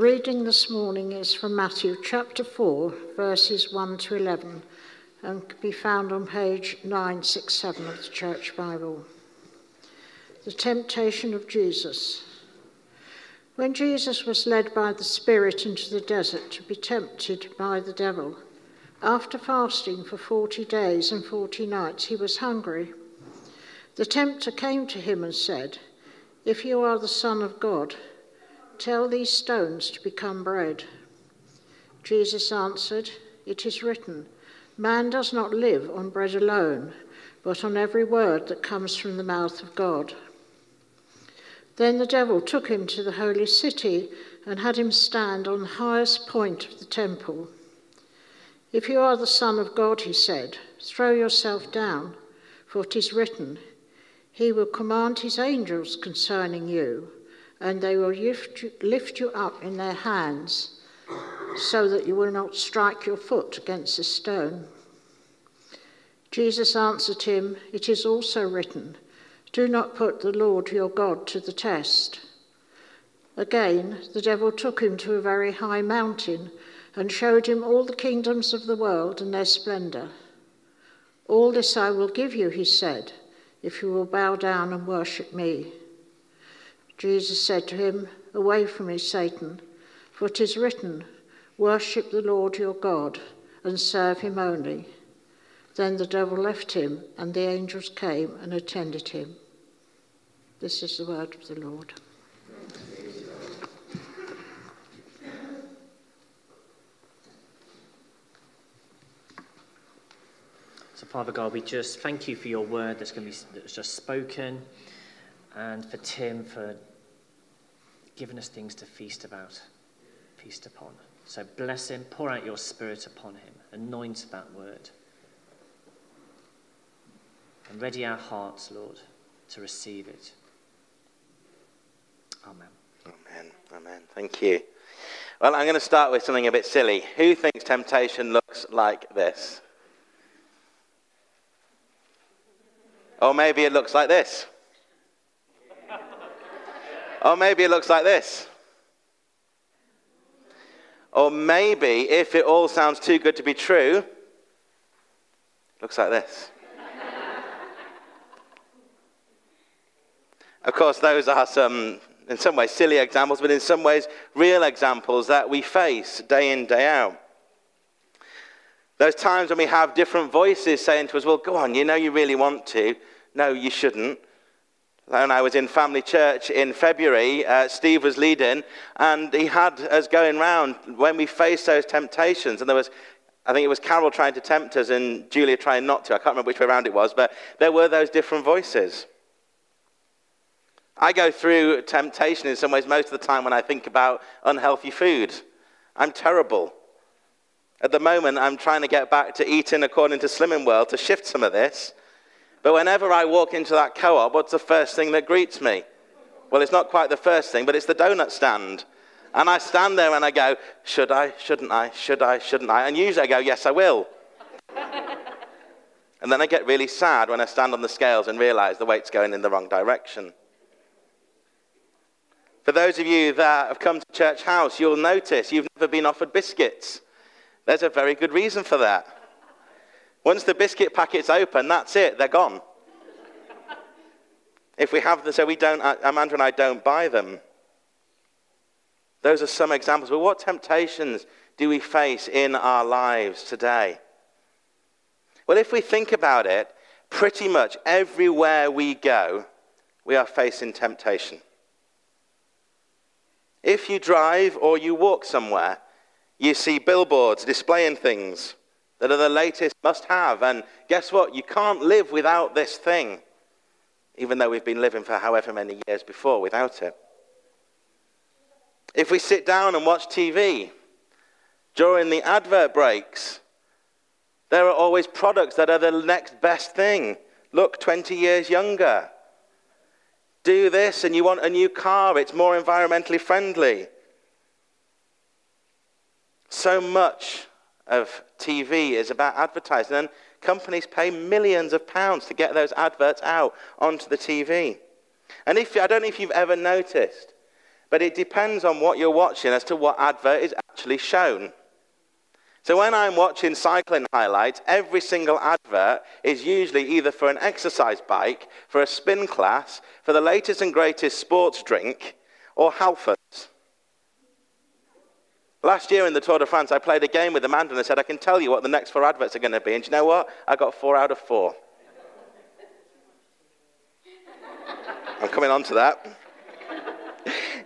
reading this morning is from Matthew chapter 4, verses 1 to 11, and can be found on page 967 of the Church Bible. The temptation of Jesus. When Jesus was led by the Spirit into the desert to be tempted by the devil, after fasting for forty days and forty nights, he was hungry. The tempter came to him and said, If you are the Son of God, tell these stones to become bread. Jesus answered, It is written, Man does not live on bread alone, but on every word that comes from the mouth of God. Then the devil took him to the holy city and had him stand on the highest point of the temple. If you are the Son of God, he said, throw yourself down, for it is written, He will command His angels concerning you, and they will lift you, lift you up in their hands, so that you will not strike your foot against a stone. Jesus answered him, It is also written, Do not put the Lord your God to the test. Again, the devil took him to a very high mountain and showed him all the kingdoms of the world and their splendor. All this I will give you, he said, if you will bow down and worship me. Jesus said to him, Away from me, Satan, for it is written, Worship the Lord your God and serve him only. Then the devil left him, and the angels came and attended him. This is the word of the Lord. So, Father God, we just thank you for your word that's going to be that's just spoken, and for Tim for giving us things to feast about, feast upon. So bless him, pour out your spirit upon him, anoint that word, and ready our hearts, Lord, to receive it. Amen. Amen. Amen. Thank you. Well, I'm going to start with something a bit silly. Who thinks temptation looks like this? Or maybe it looks like this. Or maybe it looks like this. Or maybe, if it all sounds too good to be true, looks like this. of course, those are some, in some ways, silly examples, but in some ways, real examples that we face day in, day out. Those times when we have different voices saying to us, Well, go on, you know you really want to. No, you shouldn't. When I was in family church in February, uh, Steve was leading, and he had us going round when we faced those temptations. And there was, I think it was Carol trying to tempt us and Julia trying not to. I can't remember which way around it was, but there were those different voices. I go through temptation in some ways most of the time when I think about unhealthy food. I'm terrible. At the moment, I'm trying to get back to eating according to Slimming World to shift some of this. But whenever I walk into that co op, what's the first thing that greets me? Well, it's not quite the first thing, but it's the donut stand. And I stand there and I go, Should I? Shouldn't I? Should I? Shouldn't I? And usually I go, Yes, I will. and then I get really sad when I stand on the scales and realize the weight's going in the wrong direction. For those of you that have come to Church House, you'll notice you've never been offered biscuits. There's a very good reason for that. Once the biscuit packet's open, that's it, they're gone. if we have them, so we don't, uh, Amanda and I don't buy them. Those are some examples. But what temptations do we face in our lives today? Well, if we think about it, pretty much everywhere we go, we are facing temptation. If you drive or you walk somewhere, you see billboards displaying things that are the latest must have. And guess what? You can't live without this thing, even though we've been living for however many years before without it. If we sit down and watch TV during the advert breaks, there are always products that are the next best thing. Look 20 years younger. Do this and you want a new car, it's more environmentally friendly. So much of TV is about advertising, and companies pay millions of pounds to get those adverts out onto the TV. And if I don't know if you've ever noticed, but it depends on what you're watching as to what advert is actually shown. So when I'm watching cycling highlights, every single advert is usually either for an exercise bike, for a spin class, for the latest and greatest sports drink, or Halfords. Last year in the Tour de France, I played a game with Amanda and I said, I can tell you what the next four adverts are going to be. And you know what? I got four out of four. I'm coming on to that.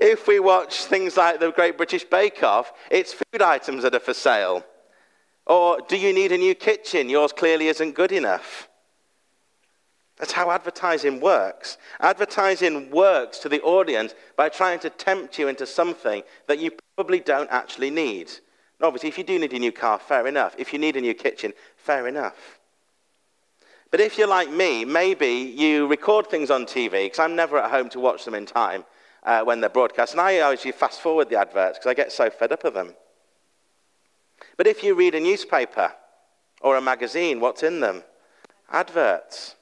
if we watch things like the Great British Bake Off, it's food items that are for sale. Or do you need a new kitchen? Yours clearly isn't good enough. That's how advertising works. Advertising works to the audience by trying to tempt you into something that you probably don't actually need. And obviously, if you do need a new car, fair enough. If you need a new kitchen, fair enough. But if you're like me, maybe you record things on TV, because I'm never at home to watch them in time uh, when they're broadcast. And I always fast forward the adverts because I get so fed up of them. But if you read a newspaper or a magazine, what's in them? Adverts.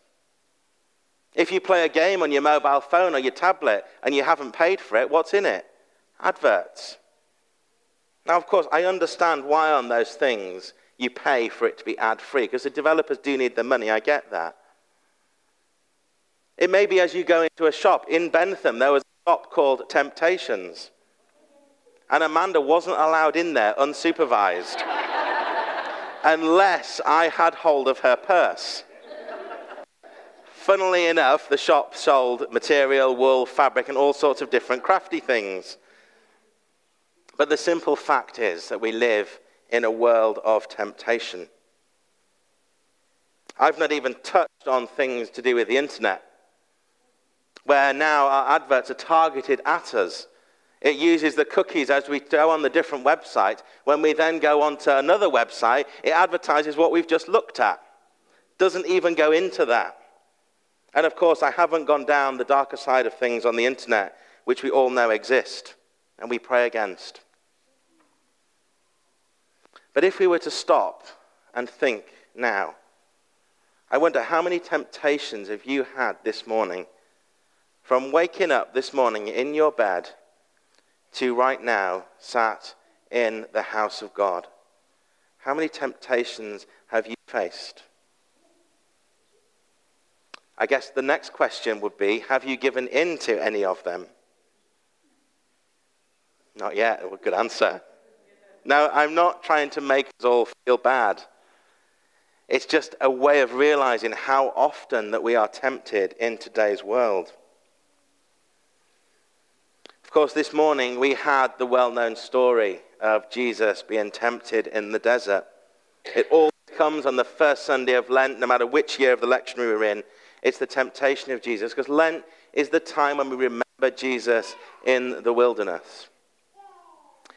If you play a game on your mobile phone or your tablet and you haven't paid for it, what's in it? Adverts. Now, of course, I understand why on those things you pay for it to be ad free, because the developers do need the money. I get that. It may be as you go into a shop. In Bentham, there was a shop called Temptations. And Amanda wasn't allowed in there unsupervised unless I had hold of her purse. Funnily enough, the shop sold material, wool, fabric, and all sorts of different crafty things. But the simple fact is that we live in a world of temptation. I've not even touched on things to do with the internet, where now our adverts are targeted at us it uses the cookies as we go on the different website. When we then go on to another website, it advertises what we've just looked at. Doesn't even go into that. And of course, I haven't gone down the darker side of things on the internet, which we all know exist and we pray against. But if we were to stop and think now, I wonder how many temptations have you had this morning from waking up this morning in your bed to right now sat in the house of God? How many temptations have you faced? I guess the next question would be Have you given in to any of them? Not yet. A good answer. Now, I'm not trying to make us all feel bad. It's just a way of realizing how often that we are tempted in today's world Of course, this morning we had the well known story of Jesus being tempted in the desert. It all comes on the first Sunday of Lent, no matter which year of the lectionary we're in. It's the temptation of Jesus, because Lent is the time when we remember Jesus in the wilderness.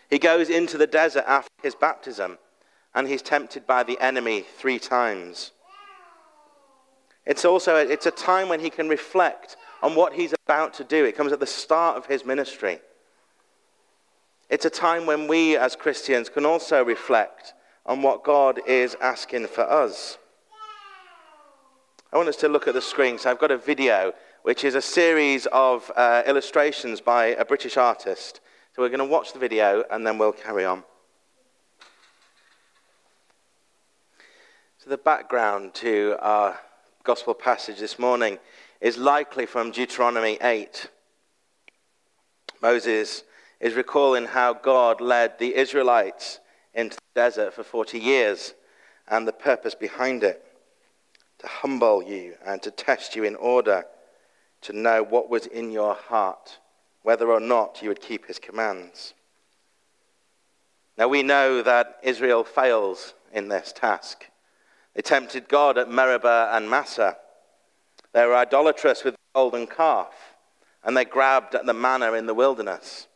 He goes into the desert after his baptism, and he's tempted by the enemy three times. It's also it's a time when he can reflect on what he's about to do. It comes at the start of his ministry. It's a time when we as Christians can also reflect on what God is asking for us. I want us to look at the screen. So I've got a video, which is a series of uh, illustrations by a British artist. So we're going to watch the video and then we'll carry on. So, the background to our gospel passage this morning is likely from Deuteronomy 8. Moses is recalling how God led the Israelites into the desert for 40 years and the purpose behind it to humble you and to test you in order to know what was in your heart, whether or not you would keep his commands. Now we know that Israel fails in this task. They tempted God at Meribah and Massah. they were idolatrous with the golden calf, and they grabbed at the manna in the wilderness.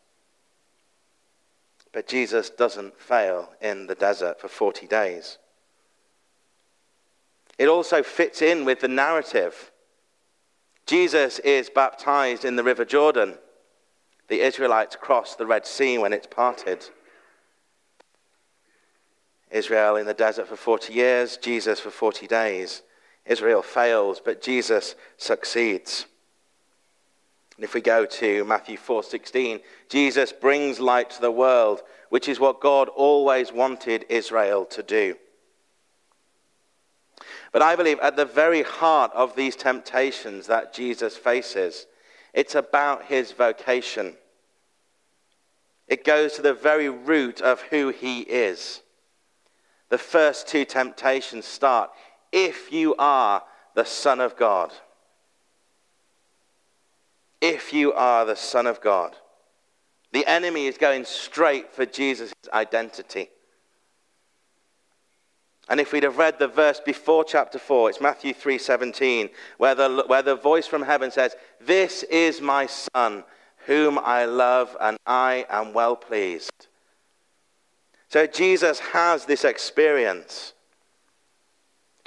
But Jesus doesn't fail in the desert for 40 days. It also fits in with the narrative. Jesus is baptized in the River Jordan. The Israelites cross the Red Sea when it's parted. Israel in the desert for 40 years, Jesus for 40 days. Israel fails, but Jesus succeeds. And if we go to Matthew 4:16, Jesus brings light to the world, which is what God always wanted Israel to do. But I believe at the very heart of these temptations that Jesus faces, it's about his vocation. It goes to the very root of who he is. The first two temptations start if you are the Son of God if you are the Son of God. The enemy is going straight for Jesus' identity. And if we'd have read the verse before chapter 4, it's Matthew 3:17, where the, where the voice from heaven says, This is my Son, whom I love, and I am well pleased. So Jesus has this experience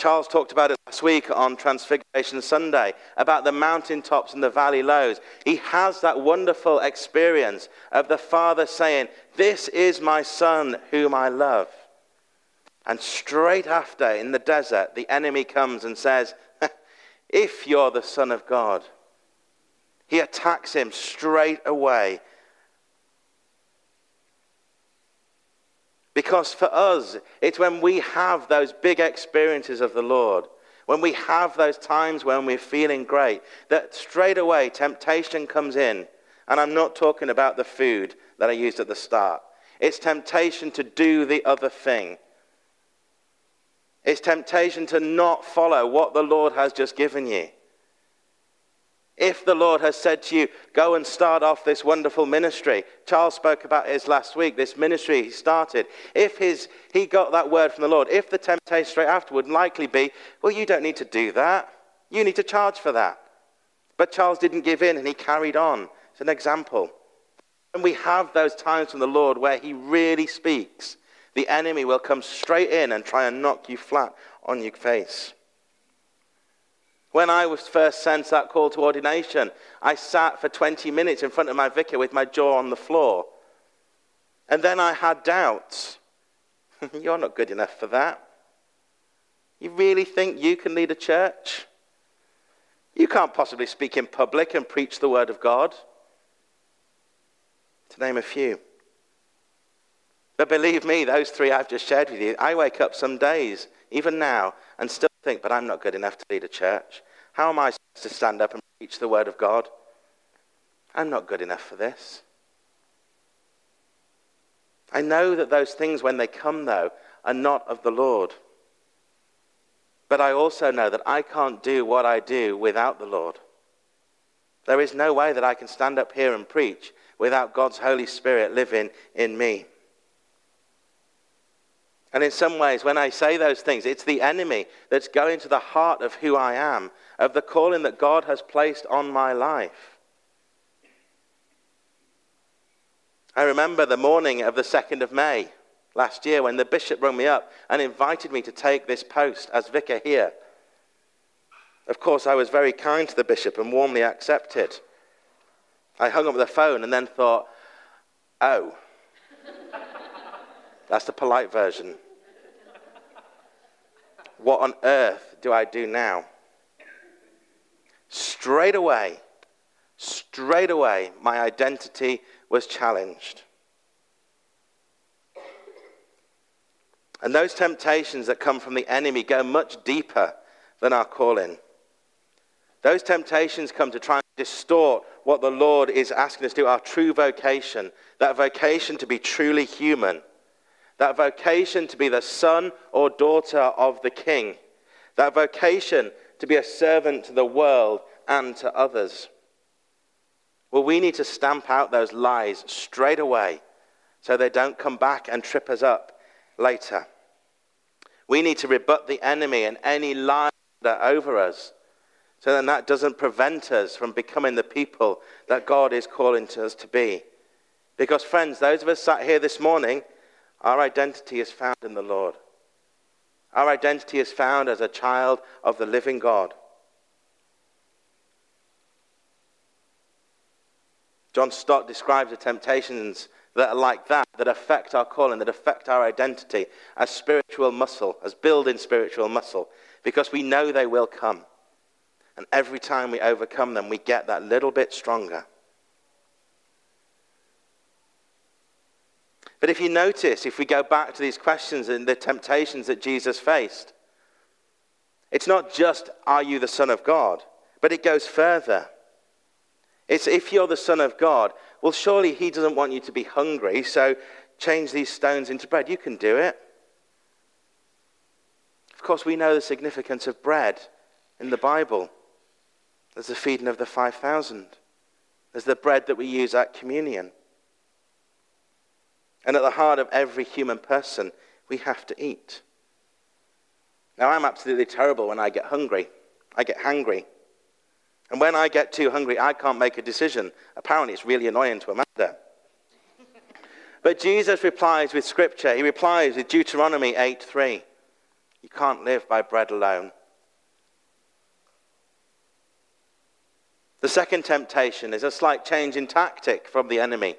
Charles talked about it last week on Transfiguration Sunday about the mountaintops and the valley lows. He has that wonderful experience of the Father saying, This is my Son whom I love. And straight after, in the desert, the enemy comes and says, If you're the Son of God, he attacks him straight away Because for us, it's when we have those big experiences of the Lord, when we have those times when we're feeling great, that straight away temptation comes in. And I'm not talking about the food that I used at the start. It's temptation to do the other thing. It's temptation to not follow what the Lord has just given you. If the Lord has said to you, go and start off this wonderful ministry, Charles spoke about his last week, this ministry he started. If his, he got that word from the Lord, if the temptation straight after would likely be, well, you don't need to do that. You need to charge for that. But Charles didn't give in and he carried on. It's an example. And we have those times from the Lord where he really speaks, the enemy will come straight in and try and knock you flat on your face. When I was first sent that call to ordination, I sat for 20 minutes in front of my vicar with my jaw on the floor. And then I had doubts. You're not good enough for that. You really think you can lead a church? You can't possibly speak in public and preach the word of God. To name a few. But believe me, those three I've just shared with you, I wake up some days, even now, and still think, but I'm not good enough to lead a church. How am I supposed to stand up and preach the word of God? I'm not good enough for this. I know that those things, when they come, though, are not of the Lord. But I also know that I can't do what I do without the Lord. There is no way that I can stand up here and preach without God's Holy Spirit living in me. And in some ways, when I say those things, it's the enemy that's going to the heart of who I am, of the calling that God has placed on my life. I remember the morning of the 2nd of May last year when the bishop rang me up and invited me to take this post as vicar here. Of course, I was very kind to the bishop and warmly accepted. I hung up the phone and then thought, oh, that's the polite version. What on earth do I do now? Straight away, straight away, my identity was challenged. And those temptations that come from the enemy go much deeper than our calling. Those temptations come to try and distort what the Lord is asking us to do, our true vocation, that vocation to be truly human that vocation to be the son or daughter of the king, that vocation to be a servant to the world and to others. Well, we need to stamp out those lies straight away so they don't come back and trip us up later. We need to rebut the enemy and any lie that are over us so that that doesn't prevent us from becoming the people that God is calling to us to be. Because, friends, those of us sat here this morning, our identity is found in the Lord. Our identity is found as a child of the living God. John Stott describes the temptations that are like that, that affect our calling, that affect our identity, as spiritual muscle, as building spiritual muscle, because we know they will come. And every time we overcome them, we get that little bit stronger. But if you notice, if we go back to these questions and the temptations that Jesus faced, it's not just, Are you the Son of God? but it goes further. It's if you're the Son of God, well, surely He doesn't want you to be hungry, so change these stones into bread. You can do it. Of course, we know the significance of bread in the Bible. There's the feeding of the 5,000, there's the bread that we use at communion. And at the heart of every human person, we have to eat. Now, I'm absolutely terrible when I get hungry. I get hungry. And when I get too hungry, I can't make a decision. Apparently, it's really annoying to Amanda. but Jesus replies with scripture. He replies with Deuteronomy 8:3. You can't live by bread alone. The second temptation is a slight change in tactic from the enemy.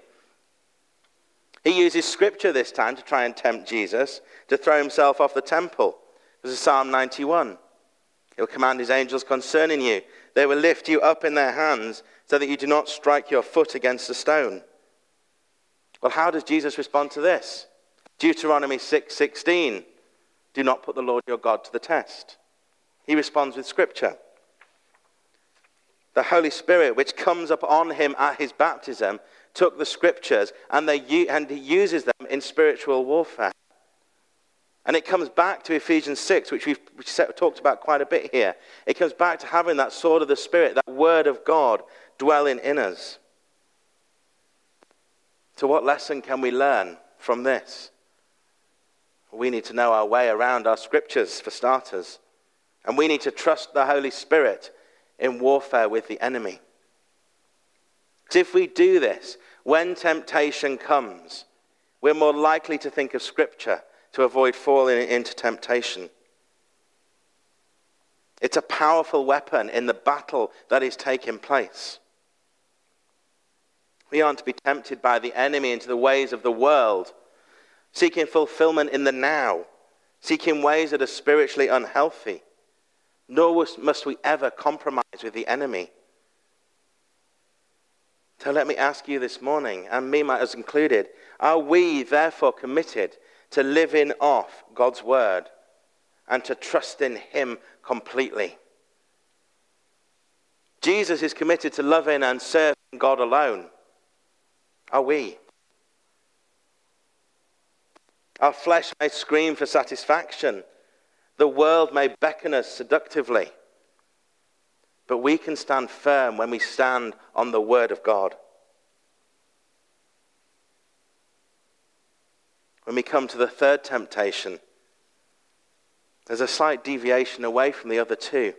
He uses scripture this time to try and tempt Jesus to throw himself off the temple. This is Psalm 91. He'll command his angels concerning you. They will lift you up in their hands so that you do not strike your foot against a stone. Well, how does Jesus respond to this? Deuteronomy 6:16. 6, do not put the Lord your God to the test. He responds with scripture. The Holy Spirit, which comes upon him at his baptism, took the scriptures and, they, and he uses them in spiritual warfare. And it comes back to Ephesians 6, which we've talked about quite a bit here. It comes back to having that sword of the Spirit, that word of God dwelling in us. So, what lesson can we learn from this? We need to know our way around our scriptures, for starters. And we need to trust the Holy Spirit in warfare with the enemy. Because if we do this, when temptation comes, we're more likely to think of Scripture to avoid falling into temptation. It's a powerful weapon in the battle that is taking place. We aren't to be tempted by the enemy into the ways of the world, seeking fulfillment in the now, seeking ways that are spiritually unhealthy. Nor must we ever compromise with the enemy. So let me ask you this morning, and me as included, are we therefore committed to living off God's word and to trust in Him completely. Jesus is committed to loving and serving God alone. Are we? Our flesh may scream for satisfaction. The world may beckon us seductively. But we can stand firm when we stand on the Word of God. When we come to the third temptation, there's a slight deviation away from the other two.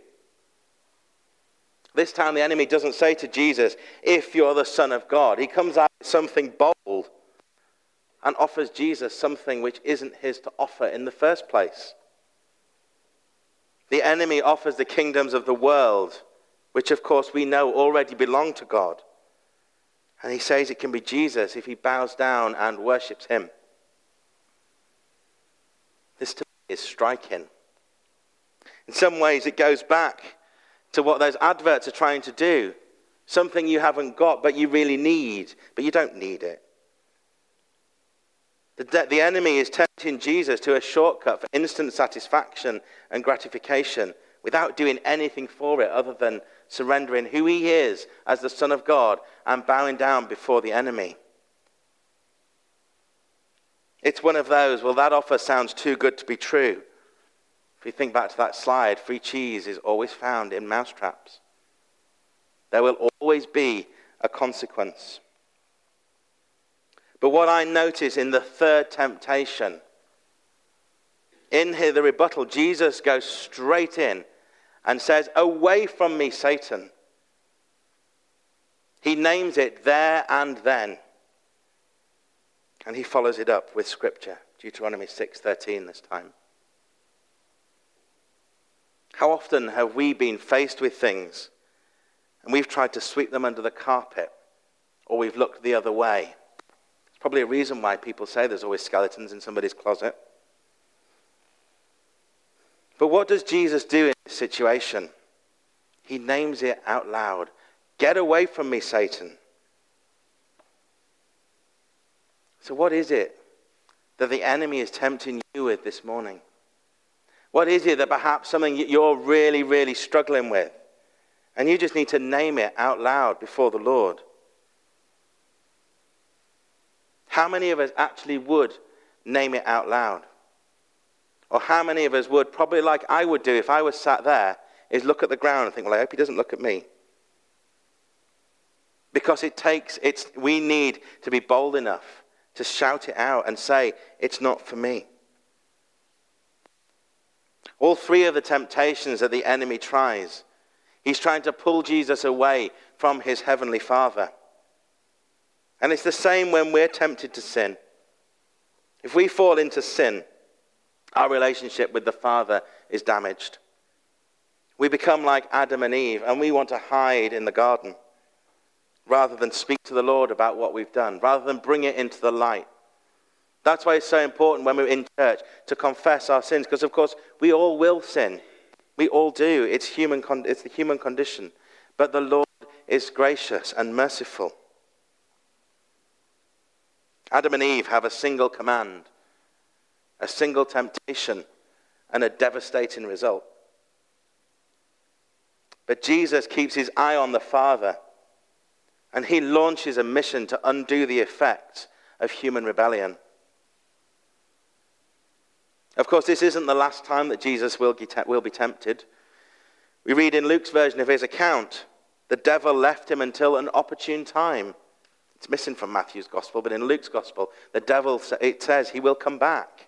This time, the enemy doesn't say to Jesus, If you're the Son of God. He comes out with something bold and offers Jesus something which isn't his to offer in the first place. The enemy offers the kingdoms of the world, which, of course, we know already belong to God. And he says it can be Jesus if he bows down and worships him. This to me is striking. In some ways, it goes back to what those adverts are trying to do something you haven't got, but you really need, but you don't need it. The, the enemy is tempting Jesus to a shortcut for instant satisfaction and gratification without doing anything for it other than surrendering who he is as the Son of God and bowing down before the enemy. It's one of those, well, that offer sounds too good to be true. If you think back to that slide, free cheese is always found in mousetraps. There will always be a consequence. But what I notice in the third temptation, in here, the rebuttal, Jesus goes straight in and says, Away from me, Satan. He names it there and then. And he follows it up with scripture, Deuteronomy 6:13 this time. How often have we been faced with things and we've tried to sweep them under the carpet or we've looked the other way? It's probably a reason why people say there's always skeletons in somebody's closet. But what does Jesus do in this situation? He names it out loud Get away from me, Satan. So, what is it that the enemy is tempting you with this morning? What is it that perhaps something you're really, really struggling with? And you just need to name it out loud before the Lord. How many of us actually would name it out loud? Or how many of us would, probably like I would do if I was sat there, is look at the ground and think, well, I hope he doesn't look at me. Because it takes, it's, we need to be bold enough to shout it out and say, it's not for me. All three of the temptations that the enemy tries, he's trying to pull Jesus away from his heavenly Father. And it's the same when we're tempted to sin. If we fall into sin, our relationship with the Father is damaged. We become like Adam and Eve, and we want to hide in the garden rather than speak to the Lord about what we've done, rather than bring it into the light. That's why it's so important when we're in church to confess our sins, because of course we all will sin. We all do. It's, human con- it's the human condition. But the Lord is gracious and merciful. Adam and Eve have a single command, a single temptation, and a devastating result. But Jesus keeps his eye on the Father, and he launches a mission to undo the effect of human rebellion. Of course, this isn't the last time that Jesus will, will be tempted. We read in Luke's version of his account, the devil left him until an opportune time. It's missing from Matthew's gospel, but in Luke's gospel, the devil, it says he will come back.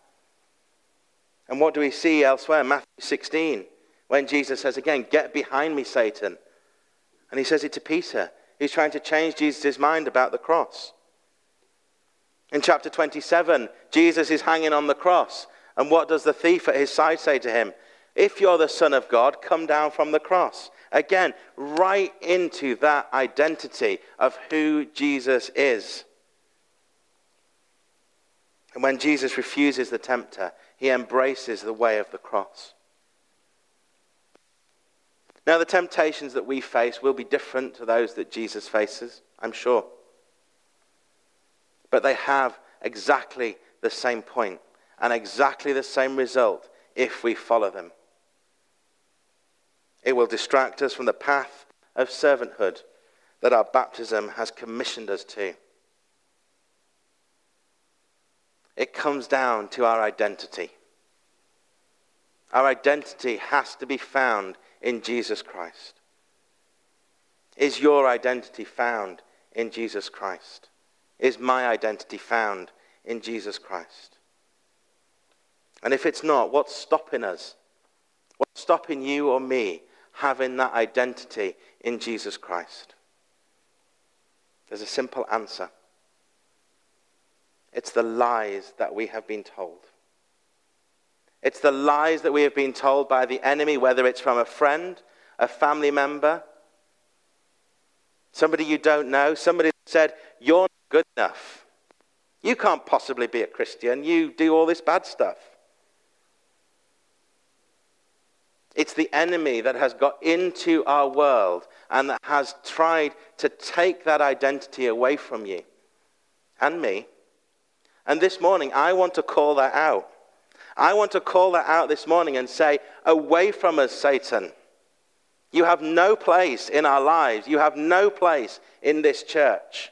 And what do we see elsewhere? Matthew 16, when Jesus says again, Get behind me, Satan. And he says it to Peter. He's trying to change Jesus' mind about the cross. In chapter 27, Jesus is hanging on the cross. And what does the thief at his side say to him? If you're the Son of God, come down from the cross. Again, right into that identity of who Jesus is. And when Jesus refuses the tempter, he embraces the way of the cross. Now, the temptations that we face will be different to those that Jesus faces, I'm sure. But they have exactly the same point and exactly the same result if we follow them. It will distract us from the path of servanthood that our baptism has commissioned us to. It comes down to our identity. Our identity has to be found in Jesus Christ. Is your identity found in Jesus Christ? Is my identity found in Jesus Christ? And if it's not, what's stopping us? What's stopping you or me having that identity in Jesus Christ? There's a simple answer it's the lies that we have been told. It's the lies that we have been told by the enemy, whether it's from a friend, a family member, somebody you don't know, somebody said, You're not good enough. You can't possibly be a Christian. You do all this bad stuff. It's the enemy that has got into our world and that has tried to take that identity away from you and me. And this morning, I want to call that out. I want to call that out this morning and say, Away from us, Satan. You have no place in our lives. You have no place in this church.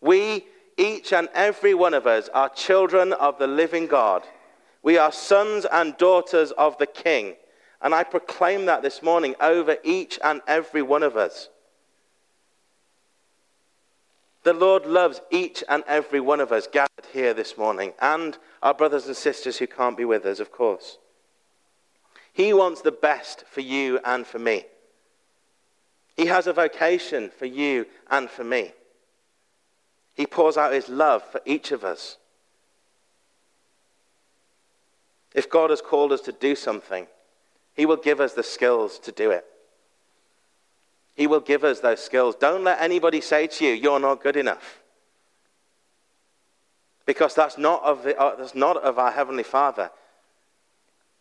We, each and every one of us, are children of the living God. We are sons and daughters of the King. And I proclaim that this morning over each and every one of us. The Lord loves each and every one of us gathered here this morning, and our brothers and sisters who can't be with us, of course. He wants the best for you and for me. He has a vocation for you and for me. He pours out his love for each of us. If God has called us to do something, he will give us the skills to do it. He will give us those skills. Don't let anybody say to you, you're not good enough. Because that's not of, the, uh, that's not of our Heavenly Father.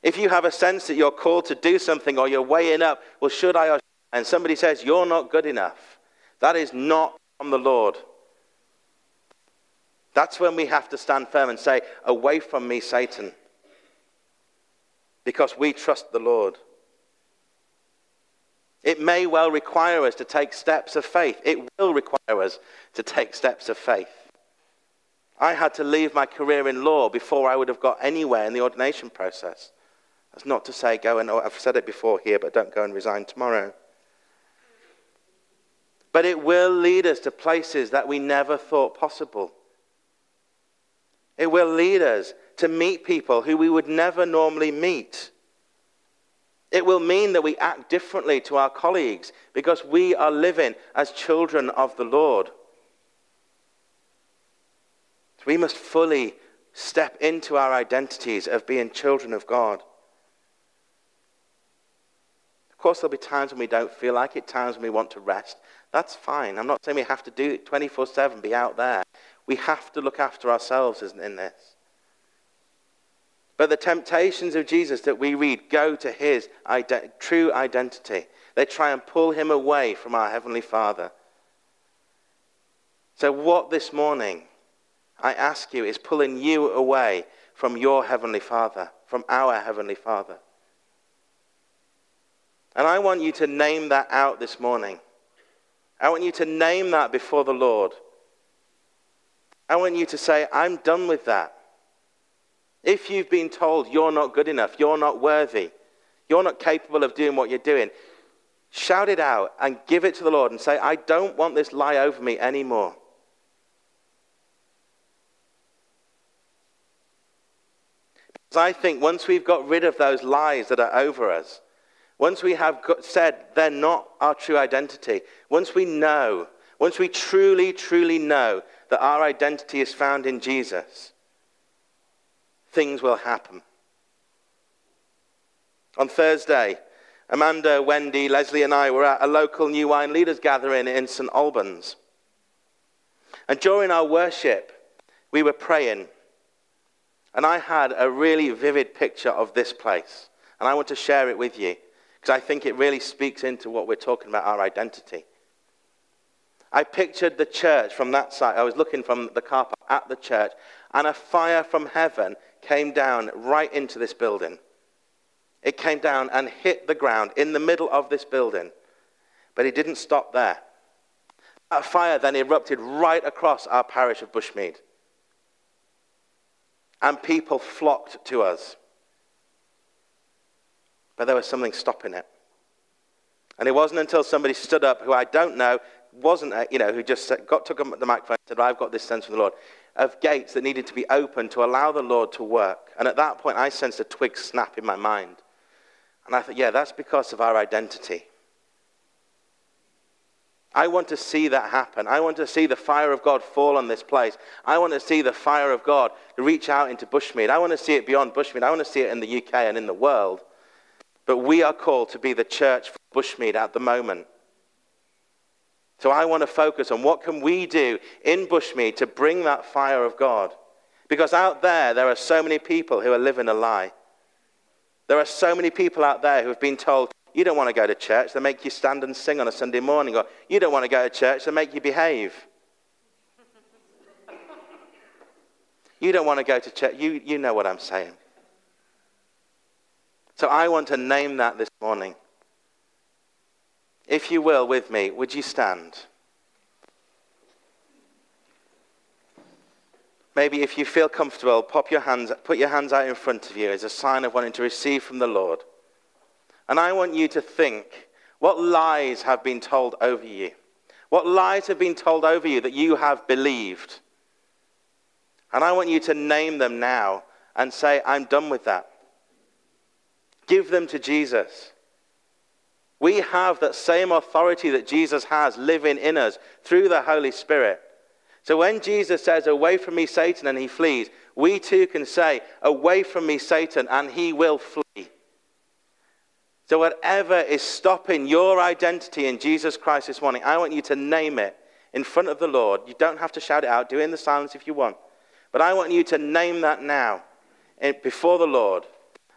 If you have a sense that you're called to do something or you're weighing up, well, should I or and somebody says, You're not good enough, that is not from the Lord. That's when we have to stand firm and say, Away from me, Satan. Because we trust the Lord. It may well require us to take steps of faith. It will require us to take steps of faith. I had to leave my career in law before I would have got anywhere in the ordination process. That's not to say go and, oh, I've said it before here, but don't go and resign tomorrow. But it will lead us to places that we never thought possible. It will lead us to meet people who we would never normally meet. It will mean that we act differently to our colleagues because we are living as children of the Lord. So we must fully step into our identities of being children of God. Of course, there'll be times when we don't feel like it, times when we want to rest. That's fine. I'm not saying we have to do it 24 7, be out there. We have to look after ourselves in this. But the temptations of Jesus that we read go to his true identity. They try and pull him away from our Heavenly Father. So, what this morning I ask you is pulling you away from your Heavenly Father, from our Heavenly Father. And I want you to name that out this morning. I want you to name that before the Lord. I want you to say, I'm done with that. If you've been told you're not good enough, you're not worthy, you're not capable of doing what you're doing, shout it out and give it to the Lord and say, I don't want this lie over me anymore. Because I think once we've got rid of those lies that are over us, once we have said they're not our true identity, once we know, once we truly, truly know that our identity is found in Jesus, things will happen. On Thursday, Amanda, Wendy, Leslie, and I were at a local New Wine Leaders gathering in St. Albans. And during our worship, we were praying. And I had a really vivid picture of this place. And I want to share it with you because I think it really speaks into what we're talking about our identity. I pictured the church from that side. I was looking from the car park at the church, and a fire from heaven came down right into this building. It came down and hit the ground in the middle of this building. But it didn't stop there. That fire then erupted right across our parish of Bushmead. And people flocked to us. But there was something stopping it. And it wasn't until somebody stood up, who I don't know, wasn't, uh, you know, who just got, took the microphone and said, I've got this sense from the Lord of gates that needed to be opened to allow the Lord to work. And at that point, I sensed a twig snap in my mind. And I thought, yeah, that's because of our identity. I want to see that happen. I want to see the fire of God fall on this place. I want to see the fire of God reach out into Bushmead. I want to see it beyond Bushmead. I want to see it in the UK and in the world. But we are called to be the church for Bushmead at the moment. So I want to focus on what can we do in Bushmead to bring that fire of God. Because out there, there are so many people who are living a lie. There are so many people out there who have been told, you don't want to go to church, they make you stand and sing on a Sunday morning, or you don't want to go to church, they make you behave. you don't want to go to church, you, you know what I'm saying. So I want to name that this morning. If you will, with me, would you stand? Maybe if you feel comfortable, pop your hands, put your hands out in front of you as a sign of wanting to receive from the Lord. And I want you to think what lies have been told over you? What lies have been told over you that you have believed? And I want you to name them now and say, I'm done with that. Give them to Jesus. We have that same authority that Jesus has living in us through the Holy Spirit. So when Jesus says, Away from me, Satan, and he flees, we too can say, Away from me, Satan, and he will flee. So, whatever is stopping your identity in Jesus Christ this morning, I want you to name it in front of the Lord. You don't have to shout it out, do it in the silence if you want. But I want you to name that now before the Lord.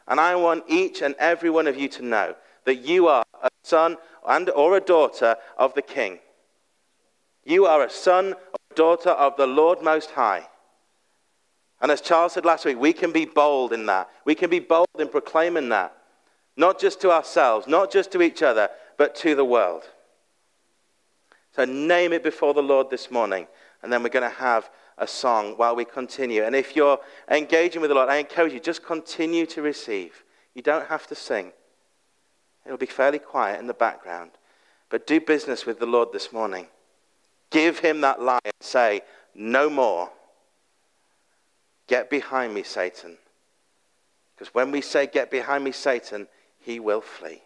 And I want each and every one of you to know that you are a son and or a daughter of the king. You are a son or daughter of the Lord Most High. And as Charles said last week, we can be bold in that. We can be bold in proclaiming that. Not just to ourselves, not just to each other, but to the world. So name it before the Lord this morning, and then we're going to have a song while we continue. And if you're engaging with the Lord, I encourage you, just continue to receive. You don't have to sing, it'll be fairly quiet in the background. But do business with the Lord this morning. Give him that lie and say, No more. Get behind me, Satan. Because when we say, Get behind me, Satan, he will flee.